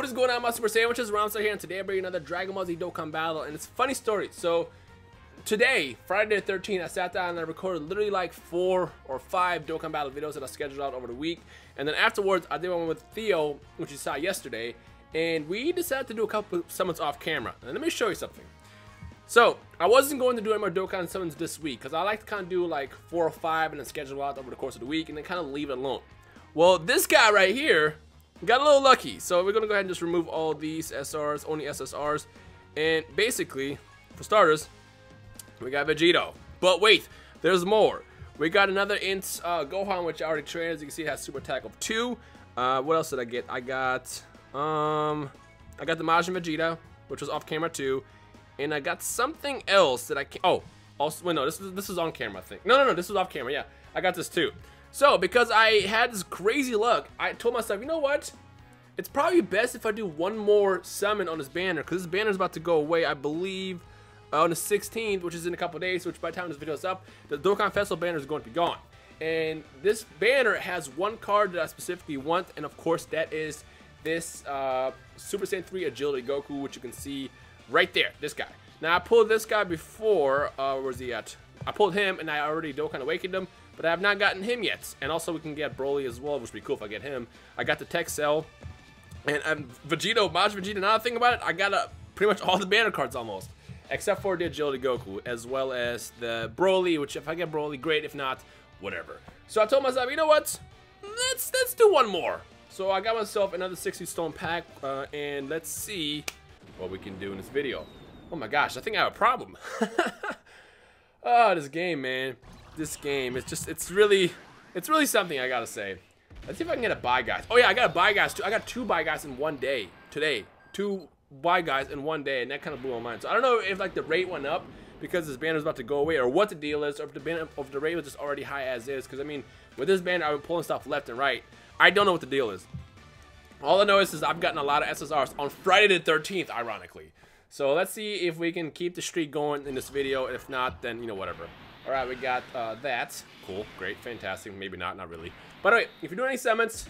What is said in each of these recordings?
What is going on, my super sandwiches? Rhymestyle here, and today I bring you another Dragon Ball Z Dokkan battle, and it's a funny story. So, today, Friday the 13th, I sat down and I recorded literally like four or five Dokkan battle videos that I scheduled out over the week, and then afterwards, I did one with Theo, which you saw yesterday, and we decided to do a couple summons off camera. And let me show you something. So, I wasn't going to do any more Dokkan summons this week, because I like to kind of do like four or five and then schedule out over the course of the week, and then kind of leave it alone. Well, this guy right here got a little lucky. So we're to go ahead and just remove all these SRs, only SSRs. And basically, for starters, we got Vegito. But wait, there's more. We got another Int uh, Gohan, which I already trained. As you can see, it has super attack of 2. Uh, what else did I get? I got, um, I got the Majin Vegeta, which was off camera too. And I got something else that I can't, oh, also, wait, no, this is, this is on camera, I think. No, no, no, this was off camera, yeah. I got this too. So, because I had this crazy luck, I told myself, you know what? It's probably best if I do one more summon on this banner, because this banner is about to go away, I believe, uh, on the 16th, which is in a couple days, which by the time this video is up, the Dokkan Festival banner is going to be gone. And this banner has one card that I specifically want, and of course that is this uh, Super Saiyan 3 Agility Goku, which you can see right there, this guy. Now, I pulled this guy before, uh, where's he at? I pulled him, and I already Dokkan Awakened him, but I have not gotten him yet. And also, we can get Broly as well, which would be cool if I get him. I got the Tech Cell, and um, Vegito, Maj Vegeta, I think about it, I got uh, pretty much all the banner cards almost. Except for the Agility Goku, as well as the Broly, which if I get Broly, great. If not, whatever. So I told myself, you know what? Let's let's do one more. So I got myself another 60 stone pack, uh, and let's see what we can do in this video. Oh my gosh, I think I have a problem. oh, this game, man this game. It's just, it's really, it's really something I gotta say. Let's see if I can get a buy guys. Oh yeah, I got a buy guys too. I got two buy guys in one day today. Two buy guys in one day, and that kind of blew my mind. So I don't know if like the rate went up because this banner is about to go away, or what the deal is, or if the banner, of the rate was just already high as is. Because I mean, with this banner, I've been pulling stuff left and right. I don't know what the deal is. All I know is, is I've gotten a lot of SSRs on Friday the 13th, ironically. So let's see if we can keep the streak going in this video. If not, then, you know, whatever. All right, we got uh, that. Cool, great, fantastic. Maybe not, not really. By the way, if you're doing any summons,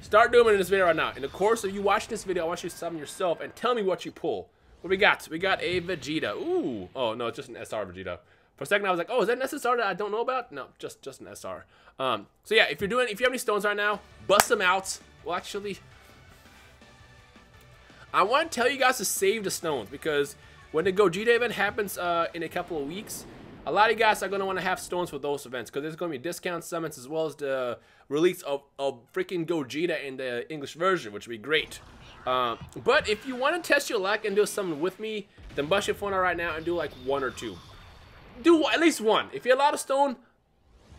start doing it in this video right now. In the course of you watching this video, I want you to summon yourself and tell me what you pull. What we got? We got a Vegeta. Ooh. Oh, no, it's just an SR Vegeta. For a second, I was like, oh, is that an SSR that I don't know about? No, just just an SR. Um, so yeah, if you're doing, if you have any stones right now, bust them out. Well, actually, I want to tell you guys to save the stones because when the Gogeta event happens uh, in a couple of weeks, a lot of you guys are going to want to have stones for those events because there's going to be discount summons as well as the release of, of freaking Gogeta in the English version, which would be great. Uh, but if you want to test your luck and do something with me, then bust your phone out right now and do like one or two. Do at least one. If you're a lot of stone,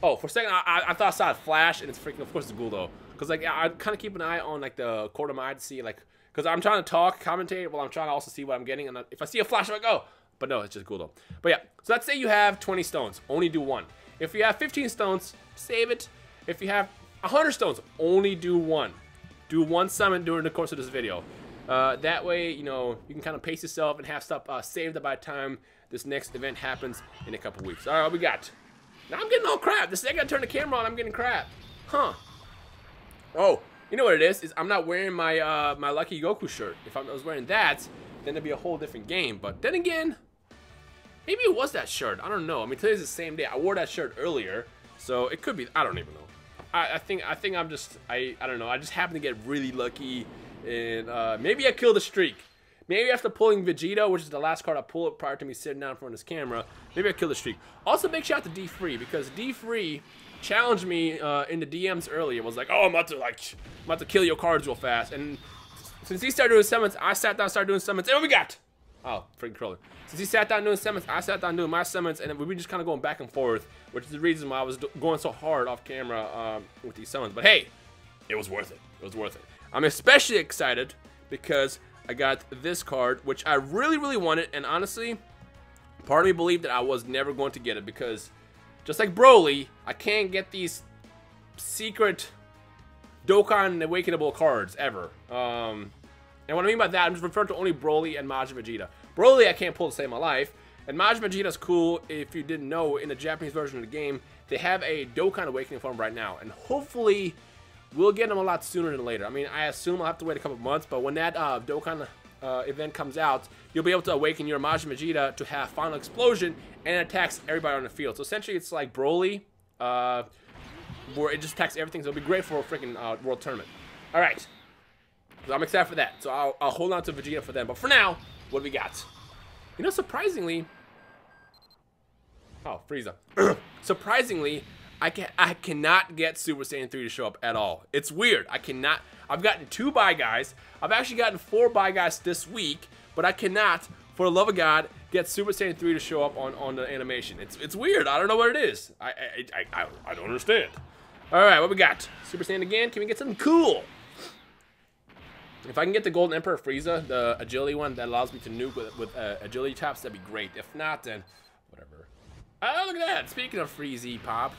oh, for a second I, I, I thought I saw it flash and it's freaking, of course it's though. Because like I kind of keep an eye on like the corner of my eye to see like, because I'm trying to talk, commentate, while I'm trying to also see what I'm getting. And if I see a flash, I'm like, oh, but no, it's just cool though. But yeah, so let's say you have 20 stones, only do one. If you have 15 stones, save it. If you have 100 stones, only do one. Do one summon during the course of this video. Uh, that way, you know, you can kind of pace yourself and have stuff uh, saved by the time this next event happens in a couple weeks. All right, what we got? Now I'm getting all crap. The second I turn the camera on, I'm getting crap. Huh. Oh, you know what it is? Is I'm not wearing my uh, my Lucky Goku shirt. If I was wearing that, then it'd be a whole different game. But then again, Maybe it was that shirt. I don't know. I mean, today's the same day. I wore that shirt earlier, so it could be. I don't even know. I, I think I think I'm just I I don't know. I just happened to get really lucky, and uh, maybe I killed the streak. Maybe after pulling Vegeta, which is the last card I pulled prior to me sitting down in front of this camera, maybe I killed the streak. Also, big shout out to D Free because D Free challenged me uh, in the DMs earlier. Was like, oh, I'm about to like, I'm about to kill your cards real fast. And since he started doing summons, I sat down, started doing summons, and we got? Oh, freaking crawler. Since he sat down doing summons, I sat down doing my summons, and we were just kind of going back and forth, which is the reason why I was going so hard off camera um, with these summons. But hey, it was worth it. It was worth it. I'm especially excited because I got this card, which I really, really wanted, and honestly, part of me believed that I was never going to get it because just like Broly, I can't get these secret Dokkan Awakenable cards ever. Um, and what I mean by that, I'm just referring to only Broly and Majin Vegeta. Broly, I can't pull to save my life. And Majin Vegeta's cool, if you didn't know, in the Japanese version of the game, they have a Dokkan Awakening form right now. And hopefully, we'll get them a lot sooner than later. I mean, I assume I'll have to wait a couple months, but when that uh, Dokkan uh, event comes out, you'll be able to awaken your Majin Vegeta to have Final Explosion and it attacks everybody on the field. So essentially, it's like Broly, uh, where it just attacks everything. So it'll be great for a freaking uh, World Tournament. All right. I'm excited for that. So I'll, I'll hold on to Vegeta for them. But for now, what we got? You know, surprisingly... Oh, Frieza. surprisingly, I can I cannot get Super Saiyan 3 to show up at all. It's weird. I cannot. I've gotten two buy guys. I've actually gotten four buy guys this week, but I cannot, for the love of God, get Super Saiyan 3 to show up on, on the animation. It's it's weird. I don't know what it is. I I, I, I, I don't understand. All right, what we got? Super Saiyan again. Can we get something cool? If I can get the Golden Emperor Frieza, the agility one that allows me to nuke with, with uh, agility taps, that'd be great. If not, then whatever. Oh, look at that. Speaking of Freezy Pop,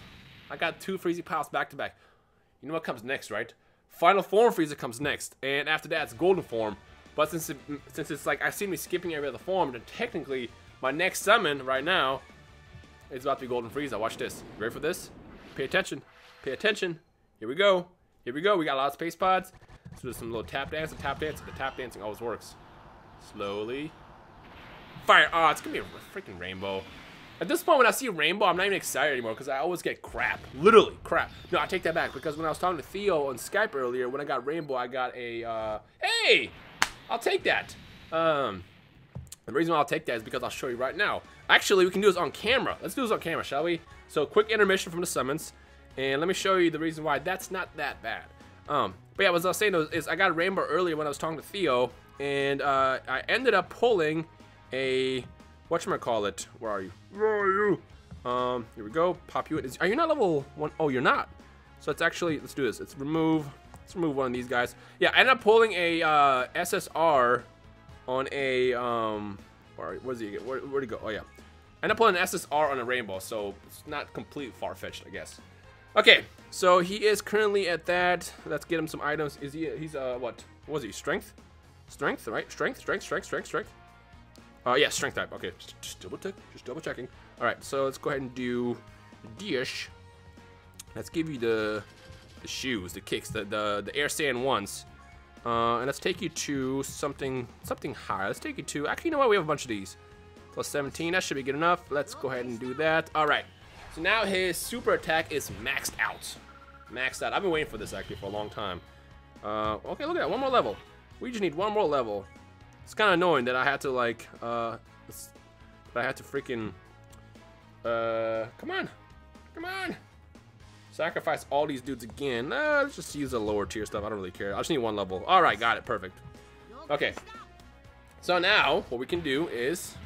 I got two Freezy Pops back to back. You know what comes next, right? Final Form Frieza comes next, and after that, it's Golden Form. But since it, since it's like I seem to be skipping every other form, then technically my next summon right now is about to be Golden Frieza. Watch this. Ready for this? Pay attention. Pay attention. Here we go. Here we go. We got a lot of space pods. Let's do some little tap dance and tap dance. The tap dancing always works. Slowly. Fire. Oh, it's gonna be a freaking rainbow. At this point, when I see rainbow, I'm not even excited anymore because I always get crap. Literally, crap. No, I take that back because when I was talking to Theo on Skype earlier, when I got rainbow, I got a, uh, hey, I'll take that. Um, the reason why I'll take that is because I'll show you right now. Actually, we can do this on camera. Let's do this on camera, shall we? So, quick intermission from the summons. And let me show you the reason why that's not that bad. Um, but yeah, what I was saying is I got a rainbow earlier when I was talking to Theo, and uh, I ended up pulling a call it? Where are you? Where are you? Um, here we go. Pop you in. Is, are you not level one? Oh, you're not. So it's actually let's do this. Let's remove. Let's remove one of these guys. Yeah, I ended up pulling a uh, SSR on a um. Where, where's he? Where, where'd he go? Oh yeah. I ended up pulling an SSR on a rainbow, so it's not complete far fetched, I guess. Okay, so he is currently at that. Let's get him some items. Is he? He's uh what? What was he? Strength? Strength, right? Strength, strength, strength, strength, strength. Uh, yeah, strength type. Okay, just, just double check. Just double checking. All right, so let's go ahead and do dish. Let's give you the the shoes, the kicks, the the, the air sand ones. Uh, and let's take you to something something higher. Let's take you to. Actually, you know what? We have a bunch of these. Plus 17. That should be good enough. Let's go ahead and do that. All right. So now his super attack is maxed out. Maxed out. I've been waiting for this actually for a long time. Uh, okay, look at that. One more level. We just need one more level. It's kind of annoying that I had to like, uh, that I had to freaking, uh, come on, come on. Sacrifice all these dudes again. Uh, let's just use the lower tier stuff. I don't really care. I just need one level. All right, got it. Perfect. Okay. So now what we can do is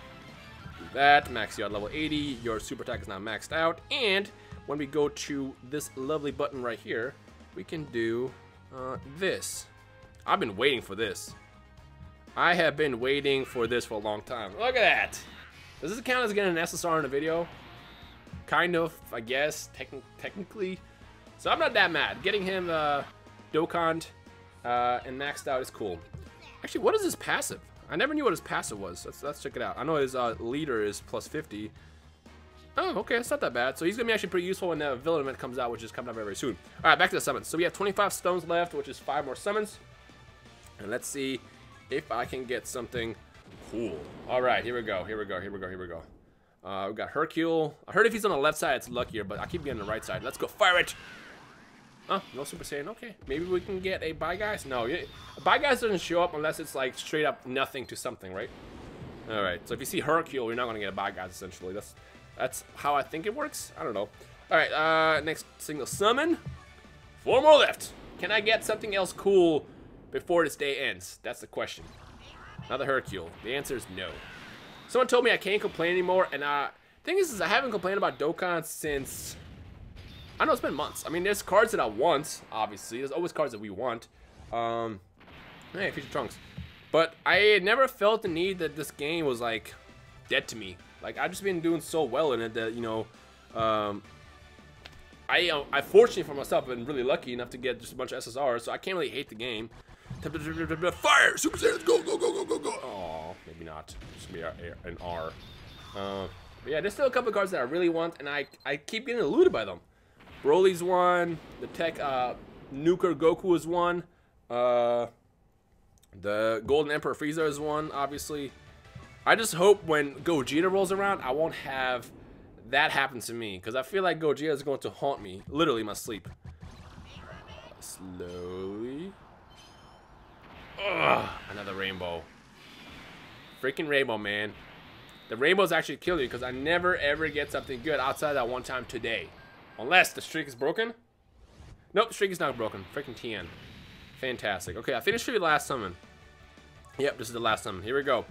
that. Max you at level 80. Your super attack is now maxed out. And when we go to this lovely button right here, we can do uh, this. I've been waiting for this. I have been waiting for this for a long time. Look at that. Does this count as getting an SSR in a video? Kind of, I guess, techn technically. So I'm not that mad. Getting him uh, Dokkan uh, and maxed out is cool. Actually, what is his passive? I never knew what his passive was. Let's, let's check it out. I know his uh, leader is plus 50. Oh, okay, it's not that bad. So he's gonna be actually pretty useful when the villain event comes out, which is coming up very, very soon. All right, back to the summons. So we have 25 stones left, which is five more summons. And let's see if I can get something cool. All right, here we go, here we go, here we go, here we go. Uh, we got Hercule. I heard if he's on the left side, it's luckier, but I keep getting the right side. Let's go, fire it! Oh, no Super Saiyan. Okay, maybe we can get a Buy Guys. No, Buy Guys doesn't show up unless it's like straight up nothing to something, right? All right. So if you see Hercule, you're not gonna get a Buy Guys essentially. That's that's how I think it works. I don't know. All right. Uh, next single summon. Four more left. Can I get something else cool before this day ends? That's the question. Another Hercule. The answer is no. Someone told me I can't complain anymore, and uh, thing is, is I haven't complained about Dokkan since... I know it's been months. I mean, there's cards that I want, obviously. There's always cards that we want. Um, hey, Future Trunks. But I never felt the need that this game was, like, dead to me. Like, I've just been doing so well in it that, you know, um, I, uh, I fortunately for myself, been really lucky enough to get just a bunch of SSRs, so I can't really hate the game. Fire! Super Saiyans, go, go, go, go, go, go! Oh, maybe not. Just be an R. Uh, but yeah, there's still a couple cards that I really want, and I I keep getting eluded by them. Broly's one, the Tech uh, Nuker Goku is one. Uh, the Golden Emperor Frieza is one, obviously. I just hope when Gogeta rolls around, I won't have that happen to me. Because I feel like Gogeta is going to haunt me, literally my sleep. Slowly. Ugh, another rainbow. Freaking rainbow, man. The rainbows actually kill you because I never ever get something good outside that one time today. Unless the streak is broken. Nope, streak is not broken. Freaking Tien. Fantastic. Okay, I finished the last summon. Yep, this is the last summon. Here we go.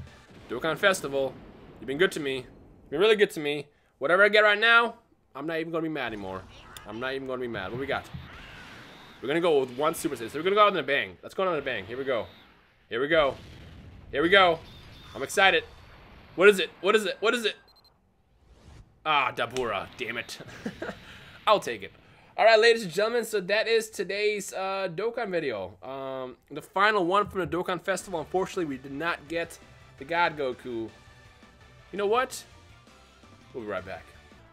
Dokkan Festival. You've been good to me. You've been really good to me. Whatever I get right now, I'm not even going to be mad anymore. I'm not even going to be mad. What we got? We're going to go with one Super Saiyan. So we're going to go out in a bang. Let's go out in a bang. Here we go. Here we go. Here we go. I'm excited. What is it? What is it? What is it? Ah, Dabura. Damn it. I'll take it. All right, ladies and gentlemen, so that is today's uh, Dokkan video. Um, the final one from the Dokkan Festival. Unfortunately, we did not get the God Goku. You know what? We'll be right back.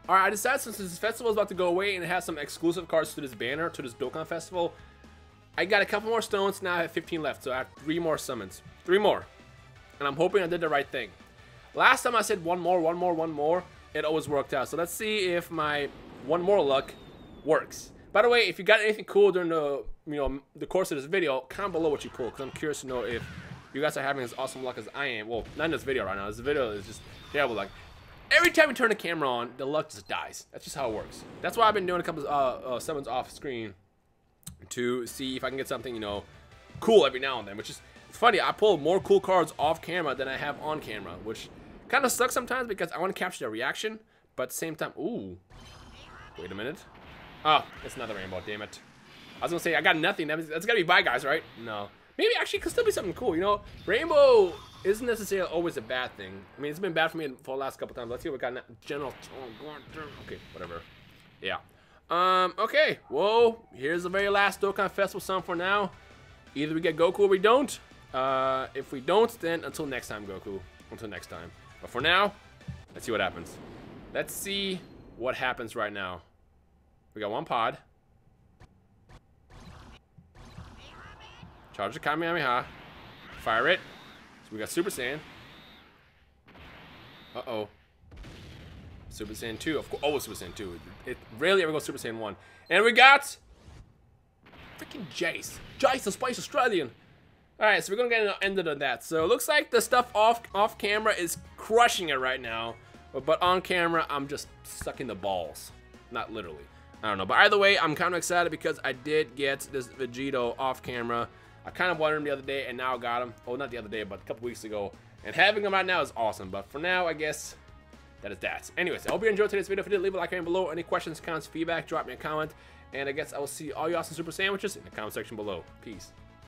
All right, I decided since this festival is about to go away and it has some exclusive cards to this banner, to this Dokkan Festival, I got a couple more stones. Now I have 15 left, so I have three more summons. Three more. And I'm hoping I did the right thing. Last time I said one more, one more, one more, it always worked out. So let's see if my one more luck works. By the way, if you got anything cool during the you know the course of this video, comment below what you pulled, because I'm curious to know if you guys are having as awesome luck as I am. Well, not in this video right now. This video is just terrible luck. Every time you turn the camera on, the luck just dies. That's just how it works. That's why I've been doing a couple of uh, uh, summons off screen to see if I can get something, you know, cool every now and then. Which is funny. I pull more cool cards off camera than I have on camera, which kind of sucks sometimes because I want to capture the reaction, but at the same time, ooh. Wait a minute. Oh, it's another rainbow, damn it. I was gonna say, I got nothing. That's, gotta be bye guys, right? No. Maybe actually could still be something cool, you know? Rainbow isn't necessarily always a bad thing. I mean, it's been bad for me for the last couple times. Let's see what we got General Okay, whatever. Yeah. Um, okay. Whoa, here's the very last Dokkan Festival song for now. Either we get Goku or we don't. Uh, if we don't, then until next time, Goku. Until next time. But for now, let's see what happens. Let's see what happens right now. We got one pod. Charge the Kamehameha. Fire it. So we got Super Saiyan. Uh-oh. Super Saiyan 2. Of course. Oh, Super Saiyan 2. It rarely ever goes Super Saiyan 1. And we got... Freaking Jeice. Jeice, the Spice Australian. Alright, so we're gonna get an end of that. So it looks like the stuff off off camera is crushing it right now. But, on camera, I'm just sucking the balls. Not literally. I don't know. But either way, I'm kind of excited because I did get this Vegito off camera. I kind of wanted him the other day, and now I got him. Oh, not the other day, but a couple weeks ago. And having him right now is awesome. But for now, I guess that is that. Anyways, I hope you enjoyed today's video. If you did, leave a like down below. Any questions, comments, feedback, drop me a comment. And I guess I will see all you awesome super sandwiches in the comment section below. Peace.